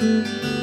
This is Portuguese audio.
Música